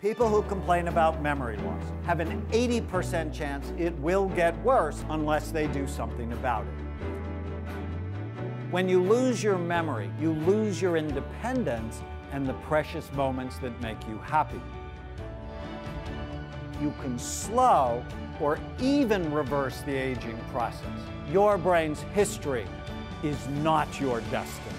People who complain about memory loss have an 80% chance it will get worse unless they do something about it. When you lose your memory, you lose your independence and the precious moments that make you happy. You can slow or even reverse the aging process. Your brain's history is not your destiny.